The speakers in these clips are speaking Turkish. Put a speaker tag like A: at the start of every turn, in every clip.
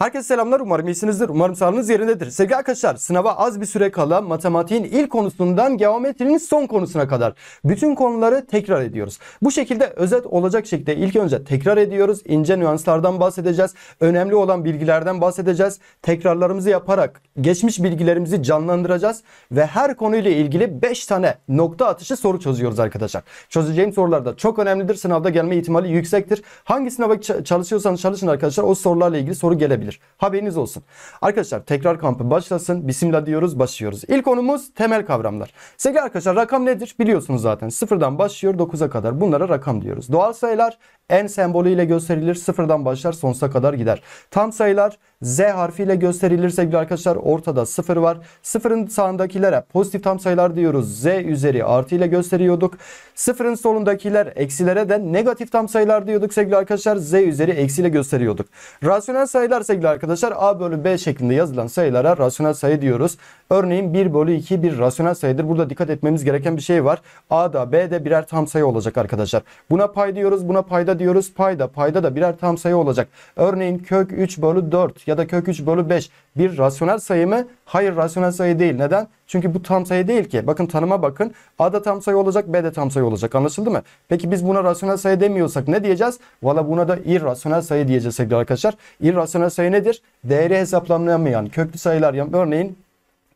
A: Herkese selamlar umarım iyisinizdir. Umarım sağlığınız yerindedir. Sevgili arkadaşlar sınava az bir süre kala matematiğin ilk konusundan geometrinin son konusuna kadar bütün konuları tekrar ediyoruz. Bu şekilde özet olacak şekilde ilk önce tekrar ediyoruz. İnce nüanslardan bahsedeceğiz. Önemli olan bilgilerden bahsedeceğiz. Tekrarlarımızı yaparak geçmiş bilgilerimizi canlandıracağız. Ve her konuyla ilgili 5 tane nokta atışı soru çözüyoruz arkadaşlar. Çözeceğim sorular da çok önemlidir. Sınavda gelme ihtimali yüksektir. Hangi sınava çalışıyorsanız çalışın arkadaşlar o sorularla ilgili soru gelebilir. Haberiniz olsun. Arkadaşlar tekrar kampı başlasın. Bismillah diyoruz başlıyoruz. İlk konumuz temel kavramlar. Sevgili arkadaşlar rakam nedir? Biliyorsunuz zaten. Sıfırdan başlıyor 9'a kadar. Bunlara rakam diyoruz. Doğal sayılar en sembolüyle gösterilir. Sıfırdan başlar sonsuza kadar gider. Tam sayılar Z harfiyle gösterilir sevgili arkadaşlar. Ortada sıfır var. Sıfırın sağındakilere pozitif tam sayılar diyoruz. Z üzeri artı ile gösteriyorduk. Sıfırın solundakiler eksilere de negatif tam sayılar diyorduk sevgili arkadaşlar. Z üzeri eksiyle gösteriyorduk. Rasyonel sayılar sevgili arkadaşlar A bölü B şeklinde yazılan sayılara rasyonel sayı diyoruz. Örneğin 1 bölü 2 bir rasyonel sayıdır. Burada dikkat etmemiz gereken bir şey var. A'da B'de birer tam sayı olacak arkadaşlar. Buna pay diyoruz. Buna payda diyoruz. Payda payda da birer tam sayı olacak. Örneğin kök 3 bölü 4 ya da kök 3 bölü 5 bir rasyonel sayı mı? Hayır rasyonel sayı değil. Neden? Çünkü bu tam sayı değil ki. Bakın tanıma bakın. A'da tam sayı olacak, B'de tam sayı olacak. Anlaşıldı mı? Peki biz buna rasyonel sayı demiyorsak ne diyeceğiz? Valla buna da irrasyonel sayı diyeceğiz sevgili arkadaşlar. İrrasyonel sayı nedir? Değeri hesaplanamayan köklü sayılar. Örneğin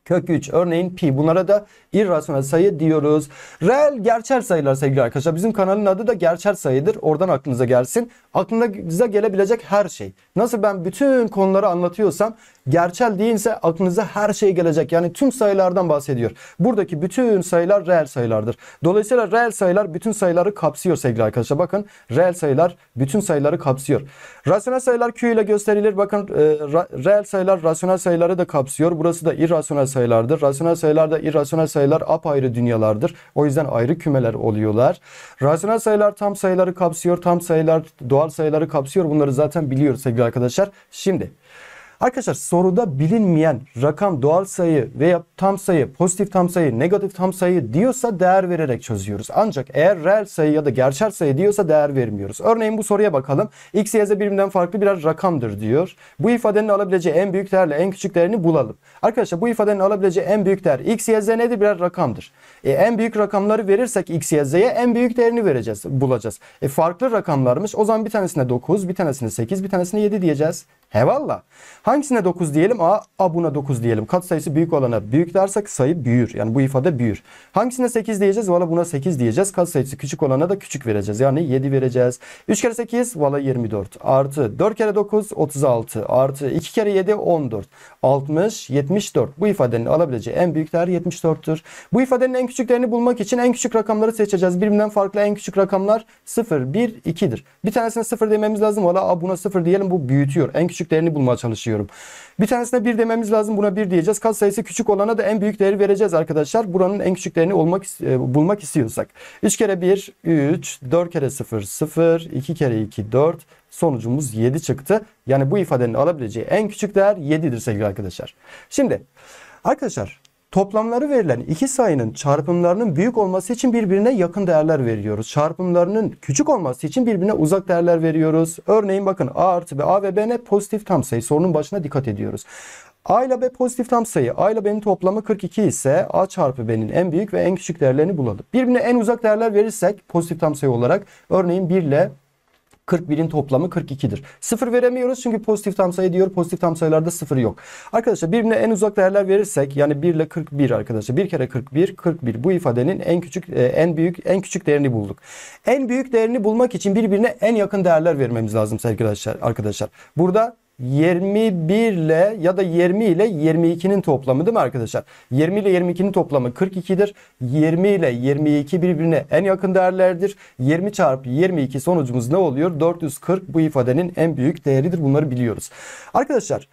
A: kök 3 örneğin pi bunlara da irrasyonel sayı diyoruz. Reel gerçel sayılar sevgili arkadaşlar. Bizim kanalın adı da gerçel sayıdır. Oradan aklınıza gelsin. Aklınıza gelebilecek her şey. Nasıl ben bütün konuları anlatıyorsam gerçel değilse aklınıza her şey gelecek. Yani tüm sayılardan bahsediyor. Buradaki bütün sayılar reel sayılardır. Dolayısıyla reel sayılar bütün sayıları kapsıyor sevgili arkadaşlar. Bakın reel sayılar bütün sayıları kapsıyor. Rasyonel sayılar Q ile gösterilir. Bakın e, reel sayılar rasyonel sayıları da kapsıyor. Burası da irrasyonel sayılardır. Rasyonel sayılar da irrasyonel sayılar apayrı dünyalardır. O yüzden ayrı kümeler oluyorlar. Rasyonel sayılar tam sayıları kapsıyor. Tam sayılar doğal sayıları kapsıyor. Bunları zaten biliyoruz sevgili arkadaşlar. Şimdi Arkadaşlar soruda bilinmeyen rakam doğal sayı veya tam sayı, pozitif tam sayı, negatif tam sayı diyorsa değer vererek çözüyoruz. Ancak eğer reel sayı ya da gerçel sayı diyorsa değer vermiyoruz. Örneğin bu soruya bakalım. X, Y, Z birbirinden farklı birer rakamdır diyor. Bu ifadenin alabileceği en büyük değerle en küçük değerini bulalım. Arkadaşlar bu ifadenin alabileceği en büyük değer X, Y, Z nedir? Birer rakamdır. E, en büyük rakamları verirsek X, Y, Z'ye en büyük değerini vereceğiz, bulacağız. E, farklı rakamlarmış. O zaman bir tanesine 9, bir tanesine 8, bir tanesine 7 diyeceğiz. Hevallah. Hangisine 9 diyelim? A, A buna 9 diyelim. Kat sayısı büyük olana büyük dersek sayı büyür. Yani bu ifade büyür. Hangisine 8 diyeceğiz? Valla buna 8 diyeceğiz. Kat sayısı küçük olana da küçük vereceğiz. Yani 7 vereceğiz. 3 kere 8 valla 24. Artı 4 kere 9 36. Artı 2 kere 7 14. 60 74. Bu ifadenin alabileceği en büyük değer 74'tür. Bu ifadenin en küçük değerini bulmak için en küçük rakamları seçeceğiz. Birbirinden farklı en küçük rakamlar 0, 1, 2'dir. Bir tanesine 0 dememiz lazım. Valla A buna 0 diyelim bu büyütüyor. En küçük değerini bulmaya çalışıyorum. Bir tanesine 1 dememiz lazım. Buna 1 diyeceğiz. Kat sayısı küçük olana da en büyük değeri vereceğiz arkadaşlar. Buranın en küçük değerini olmak e, bulmak istiyorsak. 3 kere 1 3, 4 kere 0 0, 2 kere 2 4. Sonucumuz 7 çıktı. Yani bu ifadenin alabileceği en küçük değer 7'dir sevgili arkadaşlar. Şimdi arkadaşlar Toplamları verilen iki sayının çarpımlarının büyük olması için birbirine yakın değerler veriyoruz. Çarpımlarının küçük olması için birbirine uzak değerler veriyoruz. Örneğin bakın A artı B, A ve B ne? Pozitif tam sayı. Sorunun başına dikkat ediyoruz. A ile B pozitif tam sayı. A ile B'nin toplamı 42 ise A çarpı B'nin en büyük ve en küçük değerlerini bulalım. Birbirine en uzak değerler verirsek pozitif tam sayı olarak örneğin 1 ile 41'in toplamı 42'dir. Sıfır veremiyoruz çünkü pozitif tam sayı diyor. Pozitif tam sayılarda sıfır yok. Arkadaşlar birbirine en uzak değerler verirsek yani 1 ile 41 arkadaşlar. 1 kere 41 41. Bu ifadenin en küçük e, en büyük en küçük değerini bulduk. En büyük değerini bulmak için birbirine en yakın değerler vermemiz lazım sevgili arkadaşlar. Burada 21 ile ya da 20 ile 22'nin toplamı değil mi arkadaşlar? 20 ile 22'nin toplamı 42'dir. 20 ile 22 birbirine en yakın değerlerdir. 20 çarpı 22 sonucumuz ne oluyor? 440 bu ifadenin en büyük değeridir. Bunları biliyoruz. Arkadaşlar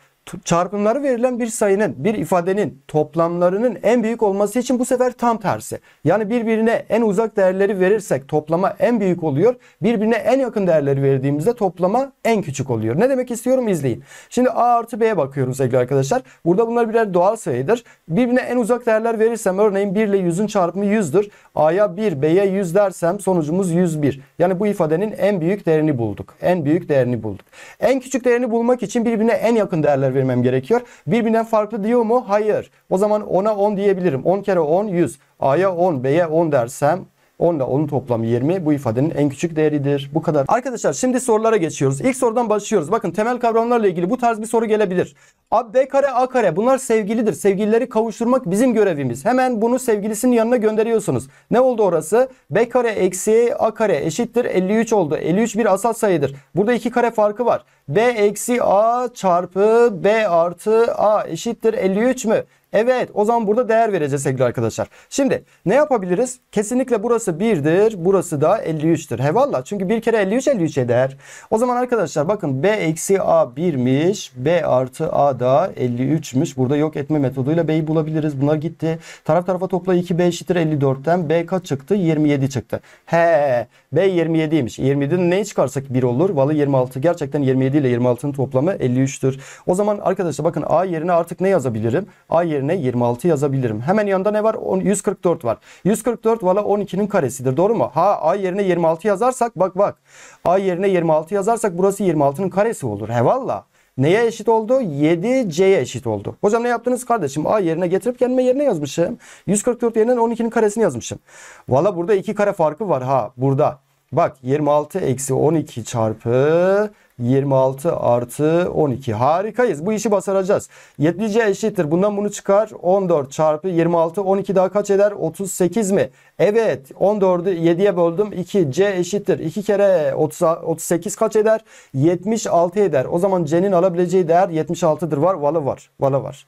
A: çarpımları verilen bir sayının, bir ifadenin toplamlarının en büyük olması için bu sefer tam tersi. Yani birbirine en uzak değerleri verirsek toplama en büyük oluyor. Birbirine en yakın değerleri verdiğimizde toplama en küçük oluyor. Ne demek istiyorum izleyin. Şimdi a artı b'ye bakıyorum sevgili arkadaşlar. Burada bunlar birer doğal sayıdır. Birbirine en uzak değerler verirsem örneğin 1 ile 100'ün çarpımı 100'dür. a'ya 1, b'ye 100 dersem sonucumuz 101. Yani bu ifadenin en büyük değerini bulduk. En büyük değerini bulduk. En küçük değerini bulmak için birbirine en yakın değerler vermem gerekiyor. Birbirinden farklı diyor mu? Hayır. O zaman 10'a 10 diyebilirim. 10 kere 10 100. A'ya 10, B'ye 10 dersem 10 ile 10'un toplamı 20 bu ifadenin en küçük değeridir. Bu kadar. Arkadaşlar şimdi sorulara geçiyoruz. İlk sorudan başlıyoruz. Bakın temel kavramlarla ilgili bu tarz bir soru gelebilir. A, B kare A kare bunlar sevgilidir. Sevgilileri kavuşturmak bizim görevimiz. Hemen bunu sevgilisinin yanına gönderiyorsunuz. Ne oldu orası? B kare eksi A kare eşittir 53 oldu. 53 bir asal sayıdır. Burada iki kare farkı var. B eksi A çarpı B artı A eşittir 53 mü? Evet o zaman burada değer vereceğiz sevgili arkadaşlar. Şimdi ne yapabiliriz? Kesinlikle burası 1'dir. Burası da 53'tür. Hevallah çünkü bir kere 53 53 eder. O zaman arkadaşlar bakın B eksi A 1'miş. B artı A da 53'müş. Burada yok etme metoduyla B'yi bulabiliriz. Bunlar gitti. Taraf tarafa topla 2B eşittir 54'ten. B kaç çıktı? 27 çıktı. He B 27'ymiş. 27'den neyi çıkarsak 1 olur. Valı 26. Gerçekten 27 ile 26'nın toplamı 53'tür. O zaman arkadaşlar bakın A yerine artık ne yazabilirim? A yerine 26 yazabilirim. Hemen yanında ne var? 144 var. 144 valla 12'nin karesidir. Doğru mu? Ha A yerine 26 yazarsak bak bak. A yerine 26 yazarsak burası 26'nın karesi olur. He valla. Neye eşit oldu? 7C'ye eşit oldu. Hocam ne yaptınız kardeşim? A yerine getirip kendime yerine yazmışım. 144 yerine 12'nin karesini yazmışım. Valla burada iki kare farkı var ha. Burada. Bak 26 eksi 12 çarpı 26 artı 12. Harikayız. Bu işi basaracağız. 7C eşittir. Bundan bunu çıkar. 14 çarpı 26. 12 daha kaç eder? 38 mi? Evet. 14'ü 7'ye böldüm. 2. C eşittir. 2 kere 30, 38 kaç eder? 76 eder. O zaman C'nin alabileceği değer 76'dır. Var. Valı var. Valı var.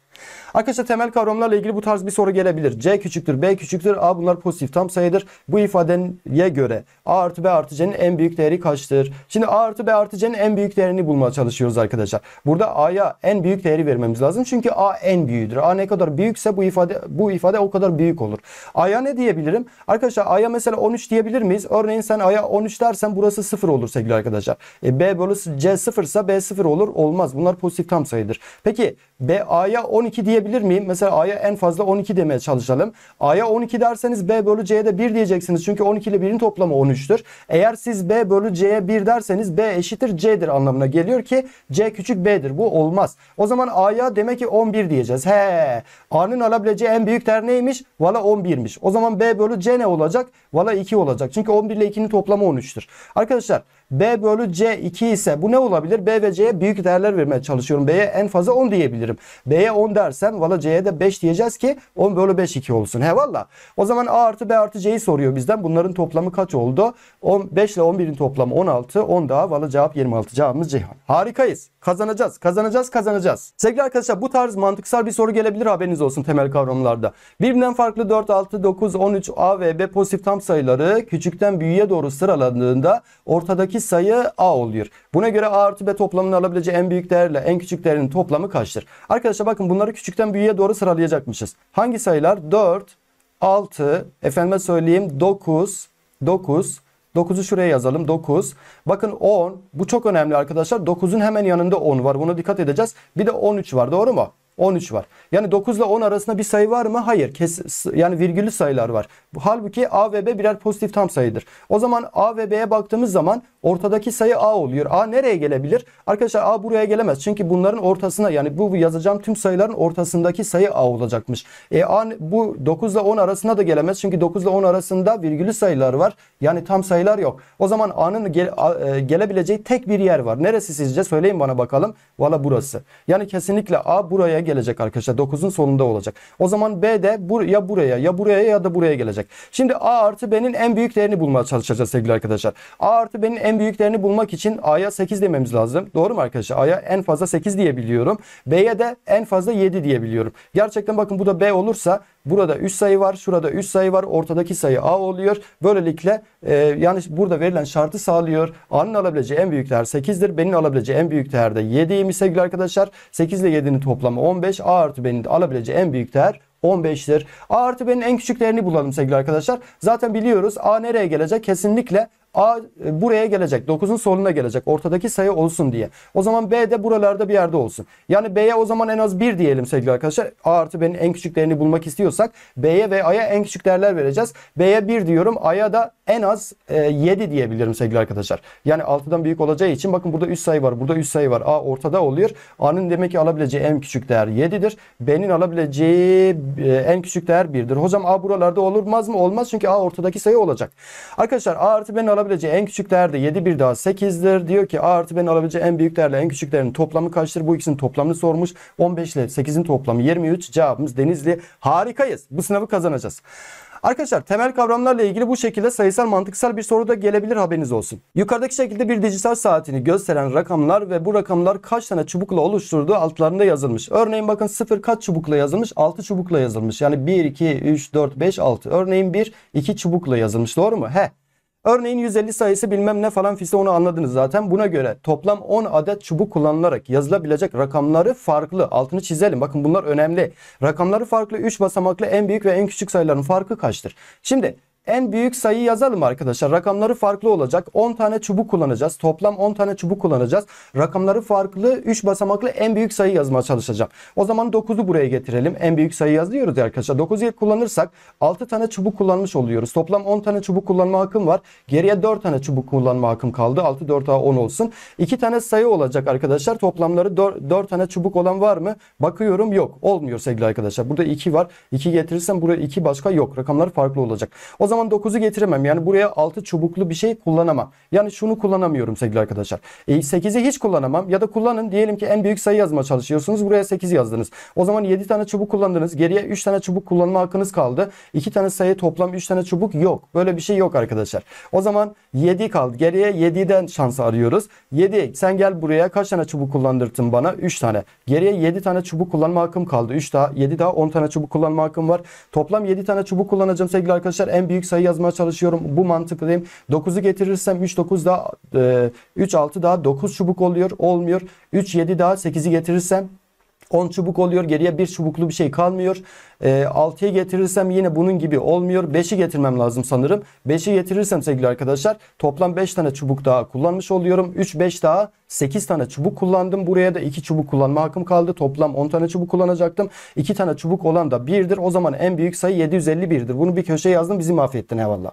A: Arkadaşlar temel kavramlarla ilgili bu tarz bir soru gelebilir. C küçüktür, B küçüktür, A bunlar pozitif tam sayıdır. Bu ifadeye göre A artı B artı C'nin en büyük değeri kaçtır? Şimdi A artı B artı C'nin en büyük değerini bulmaya çalışıyoruz arkadaşlar. Burada A'ya en büyük değeri vermemiz lazım. Çünkü A en büyüğüdür. A ne kadar büyükse bu ifade bu ifade o kadar büyük olur. A'ya ne diyebilirim? Arkadaşlar A'ya mesela 13 diyebilir miyiz? Örneğin sen A'ya 13 dersen burası 0 olur sevgili arkadaşlar. E, B bölü C 0 ise B 0 olur. Olmaz. Bunlar pozitif tam sayıdır. Peki B A'ya 12 diyebilir miyim? Mesela A'ya en fazla 12 demeye çalışalım. A'ya 12 derseniz B bölü C'ye de 1 diyeceksiniz. Çünkü 12 ile 1'in toplamı 13'tür. Eğer siz B bölü C'ye 1 derseniz B eşittir C'dir anlamına geliyor ki C küçük B'dir. Bu olmaz. O zaman A'ya demek ki 11 diyeceğiz. He. A'nın alabileceği en büyük değer neymiş? Valla 11'miş. O zaman B bölü C ne olacak? Valla 2 olacak. Çünkü 11 ile 2'nin toplamı 13'tür. Arkadaşlar B bölü C 2 ise bu ne olabilir? B ve C'ye büyük değerler vermeye çalışıyorum. B'ye en fazla 10 diyebilirim. B'ye 10 dersem valla C'ye de 5 diyeceğiz ki 10 bölü 5 2 olsun. He valla. O zaman A artı B artı C'yi soruyor bizden. Bunların toplamı kaç oldu? 5 ile 11'in toplamı 16. 10 daha valla cevap 26. Cevabımız Ceyhan. Harikayız. Kazanacağız. Kazanacağız. Kazanacağız. Sevgili arkadaşlar bu tarz mantıksal bir soru gelebilir haberiniz olsun temel kavramlarda. Birbirinden farklı 4, 6, 9, 13 A ve B pozitif tam sayıları küçükten büyüğe doğru sıralandığında ortadaki sayı A oluyor. Buna göre A artı B toplamını alabileceği en büyük değerle en küçük değerin toplamı kaçtır? Arkadaşlar bakın bunları küçükten büyüğe doğru sıralayacakmışız. Hangi sayılar? 4, 6, efendime söyleyeyim 9, 9, 9'u şuraya yazalım. 9. Bakın 10. Bu çok önemli arkadaşlar. 9'un hemen yanında 10 var. Buna dikkat edeceğiz. Bir de 13 var. Doğru mu? 13 var. Yani 9 ile 10 arasında bir sayı var mı? Hayır. Kes, yani virgüllü sayılar var. Halbuki A ve B birer pozitif tam sayıdır. O zaman A ve B'ye baktığımız zaman ortadaki sayı A oluyor. A nereye gelebilir? Arkadaşlar A buraya gelemez. Çünkü bunların ortasına yani bu yazacağım tüm sayıların ortasındaki sayı A olacakmış. E A bu 9 ile 10 arasına da gelemez. Çünkü 9 ile 10 arasında virgüllü sayılar var. Yani tam sayılar yok. O zaman A'nın gel, A, e, gelebileceği tek bir yer var. Neresi sizce? Söyleyin bana bakalım. Valla burası. Yani kesinlikle A buraya gelecek arkadaşlar. 9'un sonunda olacak. O zaman B de bur ya buraya ya buraya ya da buraya gelecek. Şimdi A artı B'nin en büyük değerini bulmaya çalışacağız sevgili arkadaşlar. A artı B'nin en büyük değerini bulmak için A'ya 8 dememiz lazım. Doğru mu arkadaşlar? A'ya en fazla 8 diyebiliyorum. B'ye de en fazla 7 diyebiliyorum. Gerçekten bakın bu da B olursa Burada 3 sayı var. Şurada 3 sayı var. Ortadaki sayı A oluyor. Böylelikle e, yani burada verilen şartı sağlıyor. A'nın alabileceği en büyük değer 8'dir. B'nin alabileceği en büyük değer de 7'ymiş sevgili arkadaşlar. 8 ile 7'nin toplamı 15. A artı B'nin alabileceği en büyük değer 15'tir. A artı B'nin en küçük değerini bulalım sevgili arkadaşlar. Zaten biliyoruz A nereye gelecek? Kesinlikle A e, buraya gelecek. 9'un soluna gelecek. Ortadaki sayı olsun diye. O zaman B de buralarda bir yerde olsun. Yani B'ye o zaman en az 1 diyelim sevgili arkadaşlar. A artı B'nin en küçük değerini bulmak istiyorsak B'ye ve A'ya en küçük değerler vereceğiz. B'ye 1 diyorum. A'ya da en az e, 7 diyebilirim sevgili arkadaşlar. Yani 6'dan büyük olacağı için bakın burada 3 sayı var. Burada 3 sayı var. A ortada oluyor. A'nın demek ki alabileceği en küçük değer 7'dir. B'nin alabileceği e, en küçük değer 1'dir. Hocam A buralarda olmaz mı? Olmaz çünkü A ortadaki sayı olacak. Arkadaşlar A artı B'nin alabileceği en küçük değer de 7 bir daha 8'dir. Diyor ki A artı B'nin alabileceği en büyük değerle en küçük değerin toplamı kaçtır? Bu ikisinin toplamını sormuş. 15 ile 8'in toplamı 23. Cevabımız Denizli. Harikayız. Bu sınavı kazanacağız. Arkadaşlar temel kavramlarla ilgili bu şekilde sayısal mantıksal bir soru da gelebilir haberiniz olsun. Yukarıdaki şekilde bir dijital saatini gösteren rakamlar ve bu rakamlar kaç tane çubukla oluşturduğu altlarında yazılmış. Örneğin bakın 0 kaç çubukla yazılmış? 6 çubukla yazılmış. Yani 1, 2, 3, 4, 5, 6. Örneğin 1, 2 çubukla yazılmış. Doğru mu? He. Örneğin 150 sayısı bilmem ne falan fise onu anladınız zaten. Buna göre toplam 10 adet çubuk kullanılarak yazılabilecek rakamları farklı. Altını çizelim. Bakın bunlar önemli. Rakamları farklı 3 basamaklı en büyük ve en küçük sayıların farkı kaçtır? Şimdi en büyük sayı yazalım arkadaşlar. Rakamları farklı olacak. 10 tane çubuk kullanacağız. Toplam 10 tane çubuk kullanacağız. Rakamları farklı 3 basamaklı en büyük sayı yazmaya çalışacağım. O zaman 9'u buraya getirelim. En büyük sayı yazıyoruz ya arkadaşlar. 9'u kullanırsak 6 tane çubuk kullanmış oluyoruz. Toplam 10 tane çubuk kullanma hakkım var. Geriye 4 tane çubuk kullanma hakkım kaldı. 6 4 daha 10 olsun. 2 tane sayı olacak arkadaşlar. Toplamları 4, 4 tane çubuk olan var mı? Bakıyorum yok. Olmuyor sevgili arkadaşlar. Burada 2 var. 2 getirirsem buraya 2 başka yok. Rakamlar farklı olacak. O zaman 9'u getiremem. Yani buraya 6 çubuklu bir şey kullanamam. Yani şunu kullanamıyorum sevgili arkadaşlar. E, 8'i hiç kullanamam. Ya da kullanın. Diyelim ki en büyük sayı yazma çalışıyorsunuz. Buraya 8 yazdınız. O zaman 7 tane çubuk kullandınız. Geriye 3 tane çubuk kullanma hakkınız kaldı. 2 tane sayı toplam 3 tane çubuk yok. Böyle bir şey yok arkadaşlar. O zaman 7 kaldı. Geriye 7'den şansı arıyoruz. 7 sen gel buraya kaç tane çubuk kullandırttın bana? 3 tane. Geriye 7 tane çubuk kullanma hakkım kaldı. 3 daha 7 daha 10 tane çubuk kullanma hakkım var. Toplam 7 tane çubuk kullanacağım sevgili arkadaşlar. En büyük sayı yazmaya çalışıyorum. Bu mantıklıyım. 9'u getirirsem 3 9 daha e, 3 6 daha 9 çubuk oluyor. Olmuyor. 3 7 daha 8'i getirirsem 10 çubuk oluyor. Geriye bir çubuklu bir şey kalmıyor. E, 6'ya getirirsem yine bunun gibi olmuyor. 5'i getirmem lazım sanırım. 5'i getirirsem sevgili arkadaşlar toplam 5 tane çubuk daha kullanmış oluyorum. 3 5 daha 8 tane çubuk kullandım. Buraya da 2 çubuk kullanma hakkım kaldı. Toplam 10 tane çubuk kullanacaktım. 2 tane çubuk olan da 1'dir. O zaman en büyük sayı 751'dir. Bunu bir köşeye yazdım. Bizi mahvettin eyvallah.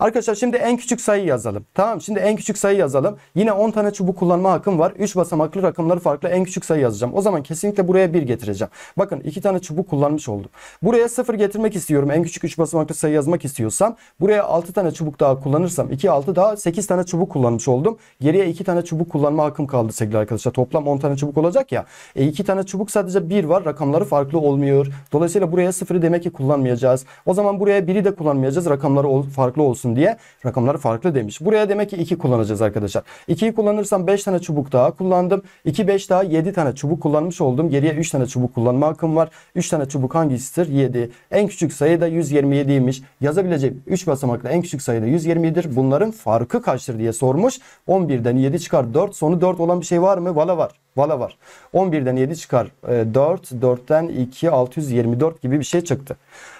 A: Arkadaşlar şimdi en küçük sayı yazalım. Tamam şimdi en küçük sayı yazalım. Yine 10 tane çubuk kullanma hakkım var. 3 basamaklı rakamları farklı en küçük sayı yazacağım. O zaman kesinlikle buraya 1 getireceğim. Bakın 2 tane çubuk kullanmış oldum. Buraya 0 getirmek istiyorum. En küçük 3 basamaklı sayı yazmak istiyorsam buraya 6 tane çubuk daha kullanırsam 2 6 daha 8 tane çubuk kullanmış oldum. Geriye 2 tane çubuk kullanma hakkım kaldı sevgili arkadaşlar. Toplam 10 tane çubuk olacak ya. E 2 tane çubuk sadece 1 var. Rakamları farklı olmuyor. Dolayısıyla buraya 0'ı demek ki kullanmayacağız. O zaman buraya 1'i de kullanmayacağız. Rakamları farklı olsun diye. Rakamları farklı demiş. Buraya demek ki 2 kullanacağız arkadaşlar. 2'yi kullanırsam 5 tane çubuk daha kullandım. 2 5 daha 7 tane çubuk kullanmış oldum. Geriye 3 tane çubuk kullanma hakkım var. 3 tane çubuk hangisidir? 7. En küçük sayı da 127'ymiş. Yazabileceğim 3 basamaklı en küçük sayı da 120'dir. Bunların farkı kaçtır diye sormuş. 11'den 7 çıkar 4. Sonu 4 olan bir şey var mı? Valla var. Valla var. 11'den 7 çıkar 4. 4'ten 2 624 gibi bir şey çıktı.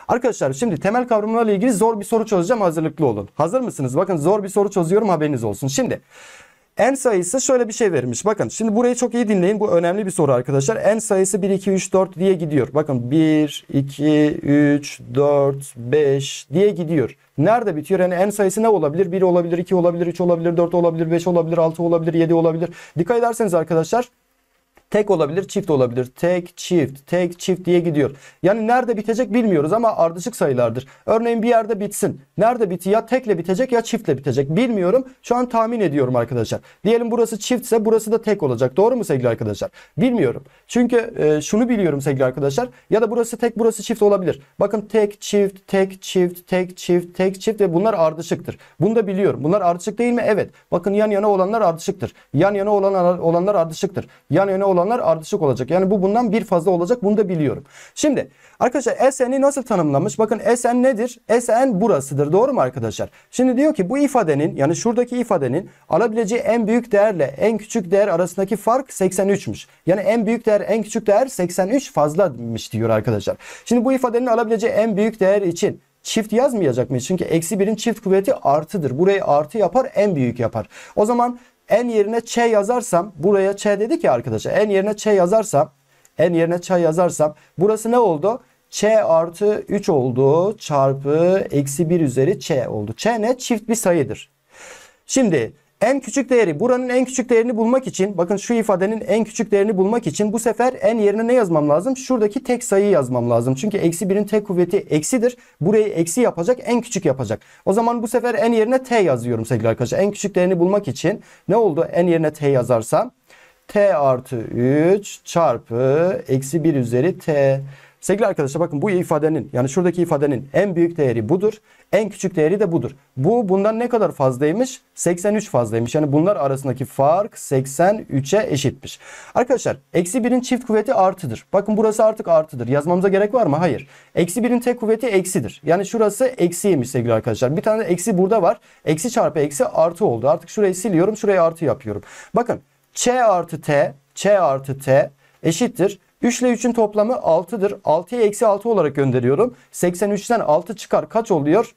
A: Arkadaşlar şimdi temel kavramlarla ilgili zor bir soru çözeceğim. Hazırlıklı olun. Hazır mısınız? Bakın zor bir soru çözüyorum haberiniz olsun. Şimdi n sayısı şöyle bir şey vermiş. Bakın şimdi burayı çok iyi dinleyin. Bu önemli bir soru arkadaşlar. n sayısı 1, 2, 3, 4 diye gidiyor. Bakın 1, 2, 3, 4, 5 diye gidiyor. Nerede bitiyor? Yani n sayısı ne olabilir? 1 olabilir, 2 olabilir, 3 olabilir, 4 olabilir, 5 olabilir, 6 olabilir, 7 olabilir. Dikkat ederseniz arkadaşlar Tek olabilir, çift olabilir. Tek, çift, tek, çift diye gidiyor. Yani nerede bitecek bilmiyoruz ama ardışık sayılardır. Örneğin bir yerde bitsin. Nerede biti? Ya tekle bitecek ya çiftle bitecek. Bilmiyorum. Şu an tahmin ediyorum arkadaşlar. Diyelim burası çiftse burası da tek olacak. Doğru mu sevgili arkadaşlar? Bilmiyorum. Çünkü e, şunu biliyorum sevgili arkadaşlar. Ya da burası tek burası çift olabilir. Bakın tek, çift, tek, çift, tek, çift, tek, çift ve bunlar ardışıktır. Bunu da biliyorum. Bunlar ardışık değil mi? Evet. Bakın yan yana olanlar ardışıktır. Yan yana olan, olanlar ardışıktır. Yan yana olanlar olanlar ardışık olacak. Yani bu bundan bir fazla olacak. Bunu da biliyorum. Şimdi arkadaşlar SN'i nasıl tanımlamış? Bakın SN nedir? SN burasıdır. Doğru mu arkadaşlar? Şimdi diyor ki bu ifadenin yani şuradaki ifadenin alabileceği en büyük değerle en küçük değer arasındaki fark 83'müş. Yani en büyük değer en küçük değer 83 fazlamış diyor arkadaşlar. Şimdi bu ifadenin alabileceği en büyük değer için çift yazmayacak mıyız? Çünkü eksi birin çift kuvveti artıdır. Burayı artı yapar en büyük yapar. O zaman en yerine ç yazarsam buraya ç dedik ya arkadaşlar. En yerine ç yazarsam en yerine ç yazarsam burası ne oldu? ç artı 3 oldu çarpı eksi 1 üzeri ç oldu. ç ne? Çift bir sayıdır. Şimdi en küçük değeri buranın en küçük değerini bulmak için bakın şu ifadenin en küçük değerini bulmak için bu sefer en yerine ne yazmam lazım? Şuradaki tek sayıyı yazmam lazım. Çünkü eksi birin tek kuvveti eksidir. Burayı eksi yapacak en küçük yapacak. O zaman bu sefer en yerine t yazıyorum sevgili arkadaşlar. En küçük değerini bulmak için ne oldu? En yerine t yazarsam t artı 3 çarpı eksi 1 üzeri t. Sevgili arkadaşlar bakın bu ifadenin yani şuradaki ifadenin en büyük değeri budur. En küçük değeri de budur. Bu bundan ne kadar fazlaymış? 83 fazlaymış. Yani bunlar arasındaki fark 83'e eşitmiş. Arkadaşlar eksi 1'in çift kuvveti artıdır. Bakın burası artık artıdır. Yazmamıza gerek var mı? Hayır. Eksi 1'in tek kuvveti eksidir. Yani şurası eksiymiş sevgili arkadaşlar. Bir tane eksi burada var. Eksi çarpı eksi artı oldu. Artık şurayı siliyorum. Şurayı artı yapıyorum. Bakın ç artı t, ç artı t eşittir. 3 ile 3'ün toplamı 6'dır. 6'ya eksi 6 olarak gönderiyorum. 83'ten 6 çıkar kaç oluyor?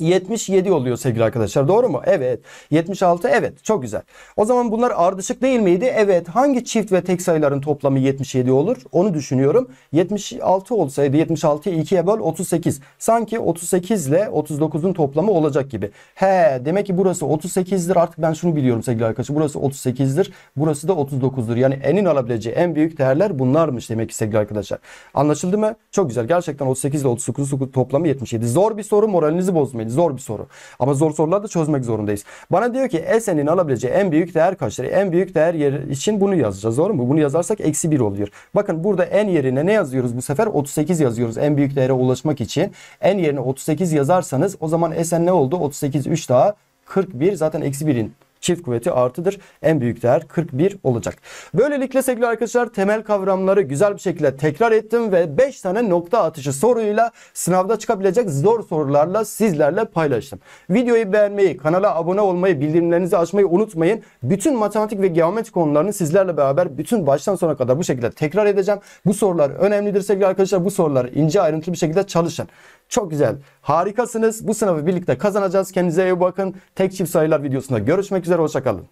A: 77 oluyor sevgili arkadaşlar. Doğru mu? Evet. 76 evet. Çok güzel. O zaman bunlar ardışık değil miydi? Evet. Hangi çift ve tek sayıların toplamı 77 olur? Onu düşünüyorum. 76 olsaydı 76'yı 2'ye böl 38. Sanki 38 ile 39'un toplamı olacak gibi. He demek ki burası 38'dir. Artık ben şunu biliyorum sevgili arkadaşlar. Burası 38'dir. Burası da 39'dur. Yani enin alabileceği en büyük değerler bunlarmış demek ki sevgili arkadaşlar. Anlaşıldı mı? Çok güzel. Gerçekten 38 ile 39'un toplamı 77. Zor bir soru moralinizi bozmayın. Zor bir soru. Ama zor soruları da çözmek zorundayız. Bana diyor ki S'nin alabileceği en büyük değer kaçtır? En büyük değer yeri için bunu yazacağız. Doğru mu? Bunu yazarsak eksi 1 oluyor. Bakın burada en yerine ne yazıyoruz bu sefer? 38 yazıyoruz en büyük değere ulaşmak için. En yerine 38 yazarsanız o zaman S'n ne oldu? 38 3 daha 41 zaten eksi 1'in çift kuvveti artıdır. En büyük değer 41 olacak. Böylelikle sevgili arkadaşlar temel kavramları güzel bir şekilde tekrar ettim ve 5 tane nokta atışı soruyla sınavda çıkabilecek zor sorularla sizlerle paylaştım. Videoyu beğenmeyi, kanala abone olmayı, bildirimlerinizi açmayı unutmayın. Bütün matematik ve geometri konularını sizlerle beraber bütün baştan sona kadar bu şekilde tekrar edeceğim. Bu sorular önemlidir sevgili arkadaşlar. Bu soruları ince ayrıntılı bir şekilde çalışın. Çok güzel. Harikasınız. Bu sınavı birlikte kazanacağız. Kendinize iyi bakın. Tek çift sayılar videosunda görüşmek üzere. Hoşçakalın.